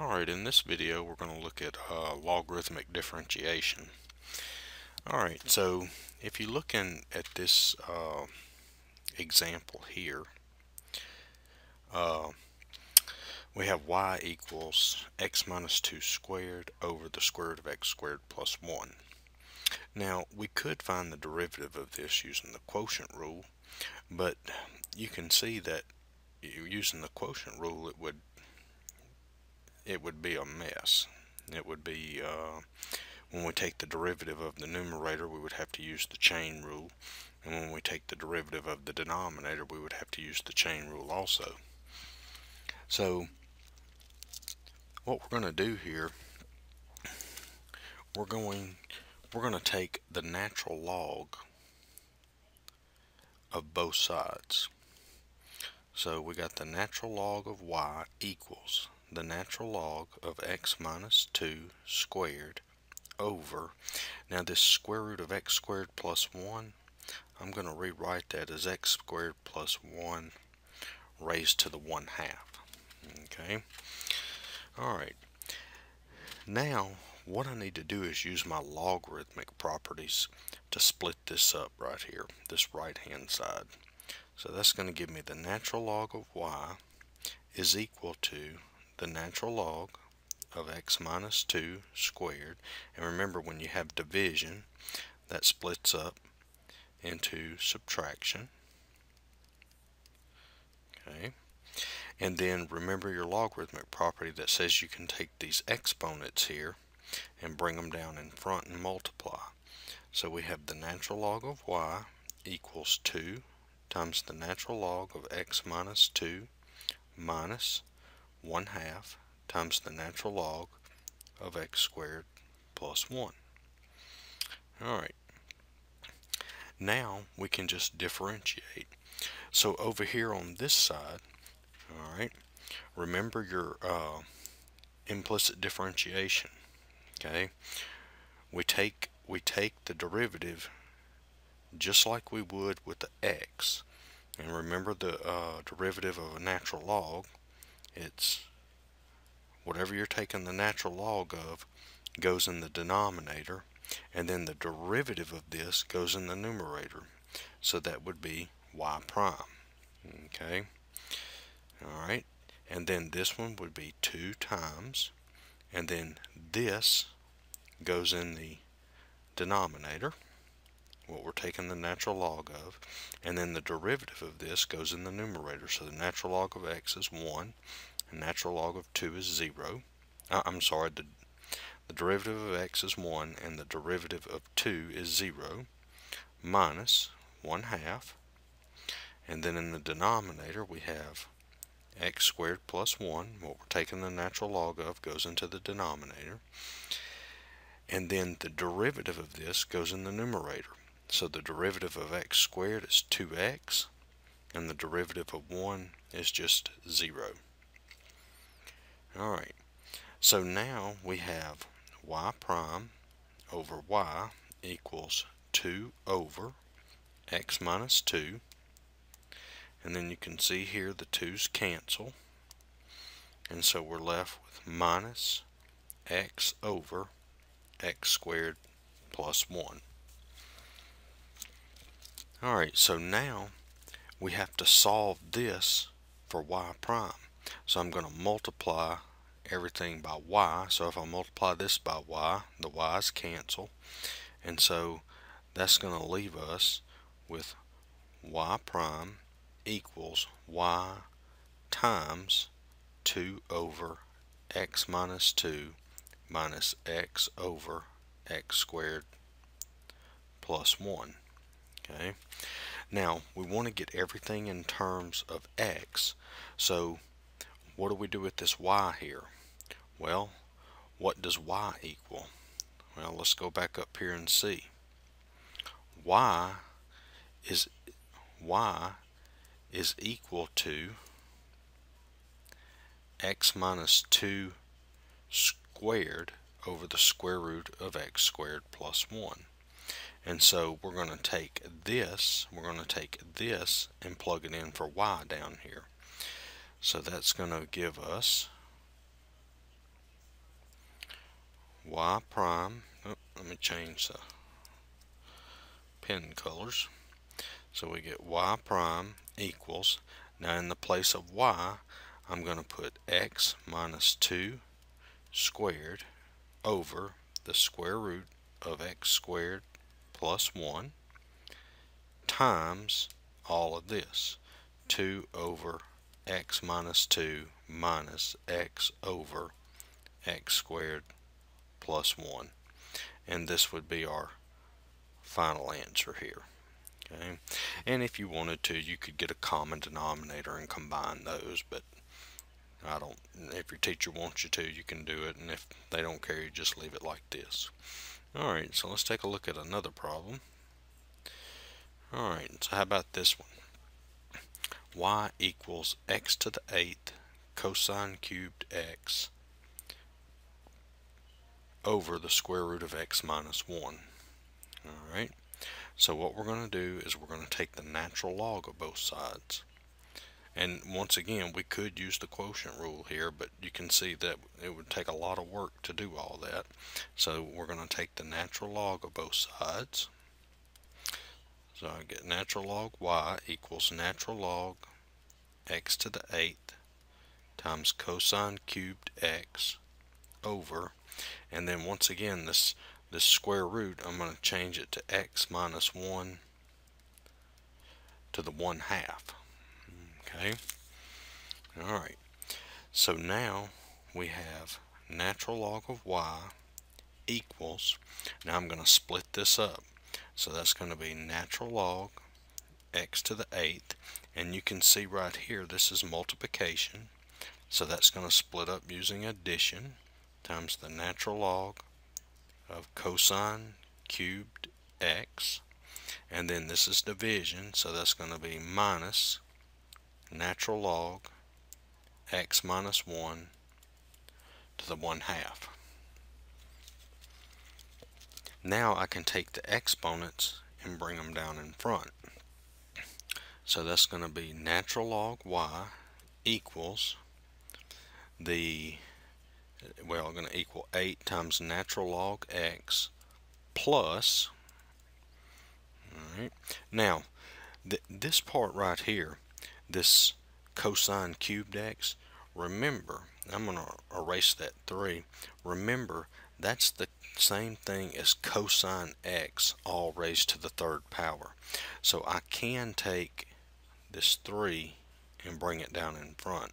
Alright, in this video we're going to look at uh, logarithmic differentiation. Alright, so if you look in at this uh, example here, uh, we have y equals x minus 2 squared over the square root of x squared plus 1. Now, we could find the derivative of this using the quotient rule, but you can see that using the quotient rule it would it would be a mess. It would be, uh, when we take the derivative of the numerator, we would have to use the chain rule. And when we take the derivative of the denominator, we would have to use the chain rule also. So, what we're going to do here, we're going, we're going to take the natural log of both sides. So we got the natural log of y equals the natural log of x minus 2 squared over, now this square root of x squared plus 1, I'm going to rewrite that as x squared plus 1 raised to the 1 half. Okay, alright. Now, what I need to do is use my logarithmic properties to split this up right here, this right hand side. So that's going to give me the natural log of y is equal to the natural log of x minus 2 squared. And remember when you have division, that splits up into subtraction. Okay. And then remember your logarithmic property that says you can take these exponents here and bring them down in front and multiply. So we have the natural log of y equals 2 times the natural log of x minus 2 minus 1 half times the natural log of x squared plus 1. Alright. Now we can just differentiate. So over here on this side, alright, remember your uh, implicit differentiation. Okay? We take we take the derivative just like we would with the x. And remember the uh, derivative of a natural log it's whatever you're taking the natural log of goes in the denominator and then the derivative of this goes in the numerator. So that would be y prime okay? Alright and then this one would be 2 times and then this goes in the denominator what we're taking the natural log of, and then the derivative of this goes in the numerator. So the natural log of x is 1, and natural log of 2 is 0. Uh, I'm sorry, the, the derivative of x is 1, and the derivative of 2 is 0, minus 1 half, and then in the denominator we have x squared plus 1, what we're taking the natural log of goes into the denominator, and then the derivative of this goes in the numerator. So the derivative of x squared is 2x, and the derivative of 1 is just 0. Alright, so now we have y prime over y equals 2 over x minus 2, and then you can see here the 2's cancel, and so we're left with minus x over x squared plus 1. Alright, so now we have to solve this for y prime. So I'm going to multiply everything by y. So if I multiply this by y, the y's cancel. And so that's going to leave us with y prime equals y times 2 over x minus 2 minus x over x squared plus 1. Okay. Now, we want to get everything in terms of x. So, what do we do with this y here? Well, what does y equal? Well, let's go back up here and see. y is y is equal to x minus 2 squared over the square root of x squared plus 1. And so we're going to take this, we're going to take this and plug it in for y down here. So that's going to give us y prime, oh, let me change the pen colors. So we get y prime equals, now in the place of y, I'm going to put x minus 2 squared over the square root of x squared plus 1 times all of this. 2 over x minus 2 minus x over x squared plus 1 and this would be our final answer here okay? And if you wanted to you could get a common denominator and combine those but I don't if your teacher wants you to you can do it and if they don't care you just leave it like this alright so let's take a look at another problem. Alright so how about this one? Y equals x to the 8th cosine cubed x over the square root of x minus 1 alright so what we're going to do is we're going to take the natural log of both sides and once again, we could use the quotient rule here, but you can see that it would take a lot of work to do all that. So we're going to take the natural log of both sides. So I get natural log y equals natural log x to the 8th times cosine cubed x over, and then once again this this square root, I'm going to change it to x minus 1 to the 1 half. Okay. Alright. So now we have natural log of y equals, now I'm going to split this up. So that's going to be natural log x to the 8th. And you can see right here, this is multiplication. So that's going to split up using addition times the natural log of cosine cubed x. And then this is division, so that's going to be minus natural log x minus 1 to the 1 half. Now I can take the exponents and bring them down in front. So that's going to be natural log y equals the, well, going to equal 8 times natural log x plus, all right, now th this part right here this cosine cubed x, remember, I'm going to erase that 3. Remember, that's the same thing as cosine x all raised to the third power. So I can take this 3 and bring it down in front.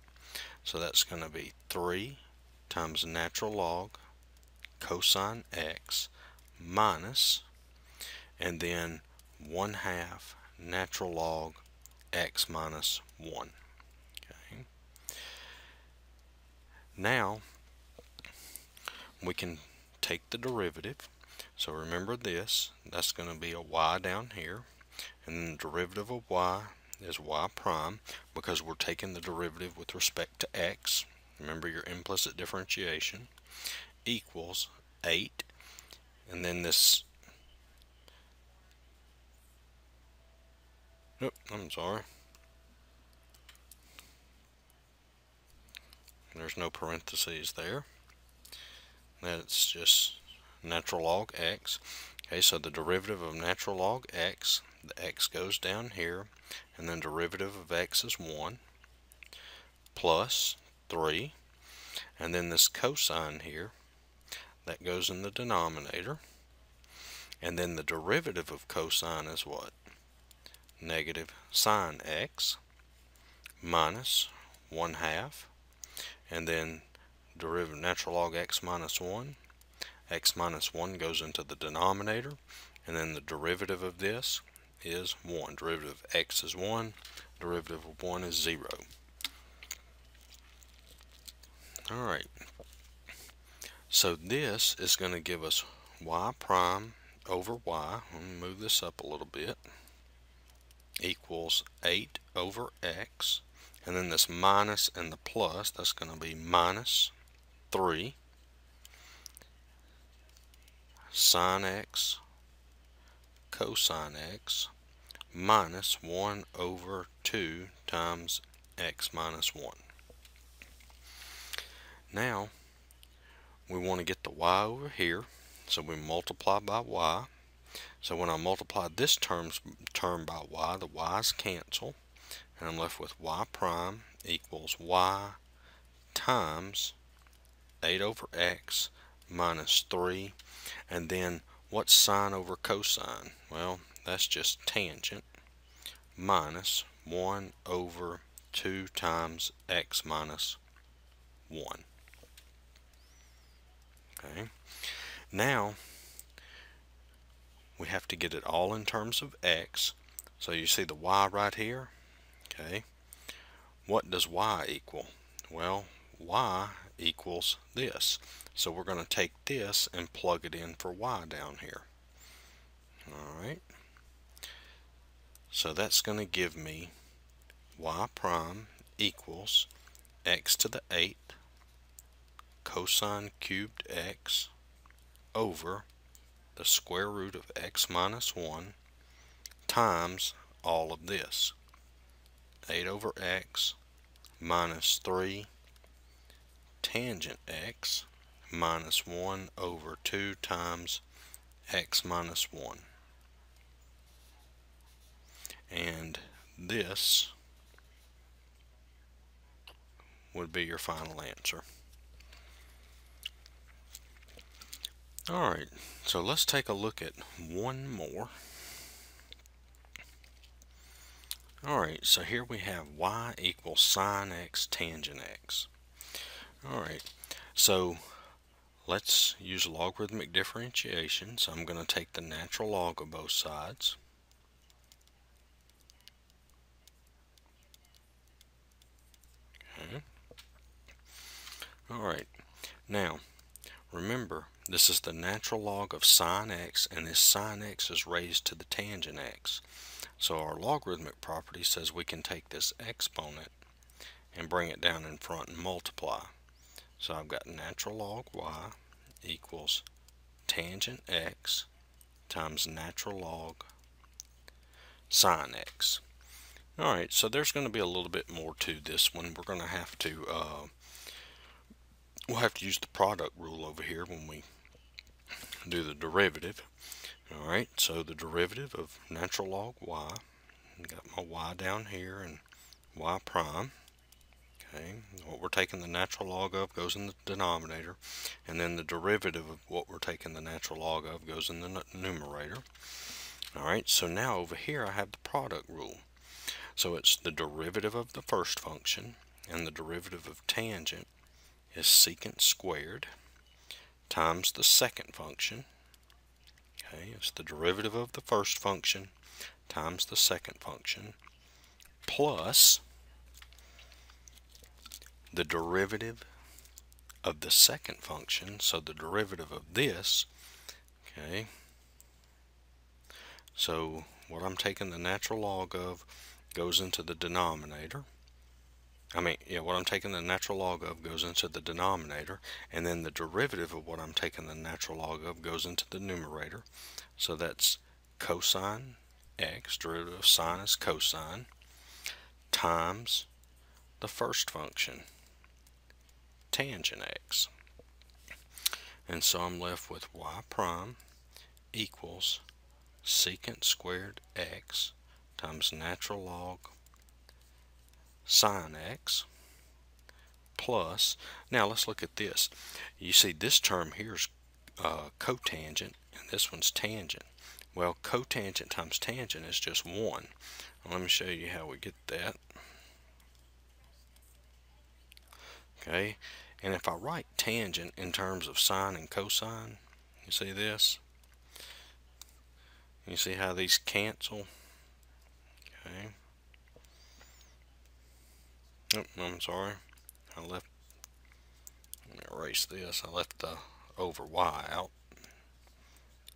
So that's going to be 3 times natural log cosine x minus and then 1 half natural log x minus 1. Okay. Now we can take the derivative. So remember this, that's going to be a y down here. And the derivative of y is y prime because we're taking the derivative with respect to x. Remember your implicit differentiation equals 8 and then this Nope, I'm sorry. There's no parentheses there. That's just natural log x. Okay, so the derivative of natural log x, the x goes down here, and then derivative of x is 1, plus 3, and then this cosine here, that goes in the denominator, and then the derivative of cosine is what? Negative sine x minus 1 half and then derivative natural log x minus 1 x minus 1 goes into the denominator and then the derivative of this is 1 derivative of x is 1 derivative of 1 is 0 alright so this is going to give us y prime over y. Move this up a little bit equals 8 over x and then this minus and the plus that's going to be minus 3 sine x cosine x minus 1 over 2 times x minus 1 now we want to get the y over here so we multiply by y so when I multiply this terms, term by y the y's cancel and I'm left with y prime equals y times 8 over x minus 3 and then what's sine over cosine? Well that's just tangent minus 1 over 2 times x minus 1 okay. Now we have to get it all in terms of x. So you see the y right here? Okay. What does y equal? Well y equals this. So we're going to take this and plug it in for y down here. Alright. So that's going to give me y prime equals x to the 8th cosine cubed x over the square root of x minus 1 times all of this 8 over x minus 3 tangent x minus 1 over 2 times x minus 1 and this would be your final answer. Alright, so let's take a look at one more. Alright, so here we have y equals sine x tangent x. Alright, so let's use logarithmic differentiation. So I'm going to take the natural log of both sides. Okay. Alright, now remember this is the natural log of sine x and this sine x is raised to the tangent x. So our logarithmic property says we can take this exponent and bring it down in front and multiply. So I've got natural log y equals tangent x times natural log sine x. Alright, so there's going to be a little bit more to this one. We're going to have to, uh, we'll have to use the product rule over here when we do the derivative. Alright, so the derivative of natural log y, got my y down here and y prime. Okay, what we're taking the natural log of goes in the denominator, and then the derivative of what we're taking the natural log of goes in the numerator. Alright, so now over here I have the product rule. So it's the derivative of the first function, and the derivative of tangent is secant squared times the second function. Okay, it's the derivative of the first function times the second function plus the derivative of the second function, so the derivative of this, okay, so what I'm taking the natural log of goes into the denominator, I mean, yeah, what I'm taking the natural log of goes into the denominator, and then the derivative of what I'm taking the natural log of goes into the numerator. So that's cosine x, derivative of sine is cosine, times the first function, tangent x. And so I'm left with y prime equals secant squared x times natural log sine x plus, now let's look at this. You see this term here is uh, cotangent and this one's tangent. Well, cotangent times tangent is just 1. Let me show you how we get that. Okay, and if I write tangent in terms of sine and cosine, you see this? You see how these cancel? Oh, I'm sorry. I left, let me erase this. I left the over y out.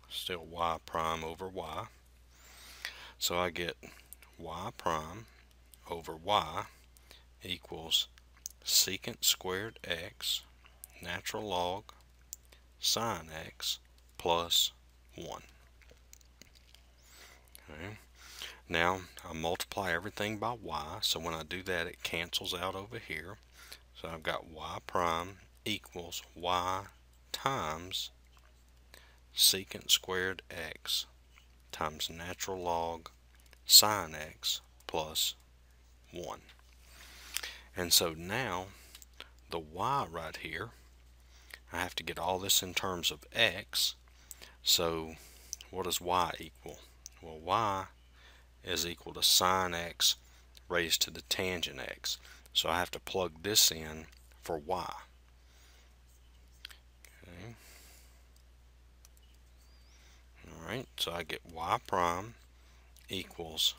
Still y prime over y. So I get y prime over y equals secant squared x natural log sine x plus 1. Okay. Now I multiply everything by y, so when I do that it cancels out over here. So I've got y prime equals y times secant squared x times natural log sine x plus 1. And so now the y right here, I have to get all this in terms of x. So what does y equal? Well, y is equal to sine x raised to the tangent x. So I have to plug this in for y. Okay. Alright, so I get y prime equals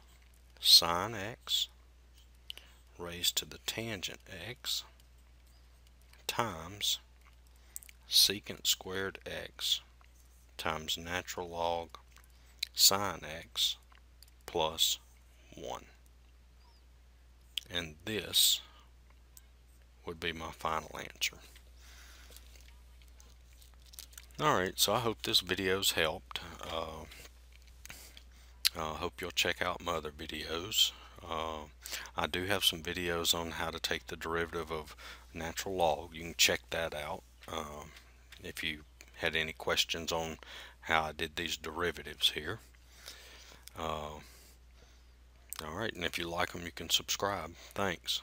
sine x raised to the tangent x times secant squared x times natural log sine x plus 1. And this would be my final answer. Alright, so I hope this video's helped. Uh, I uh, hope you'll check out my other videos. Uh, I do have some videos on how to take the derivative of natural log. You can check that out um, if you had any questions on how I did these derivatives here. Uh, Alright, and if you like them, you can subscribe. Thanks.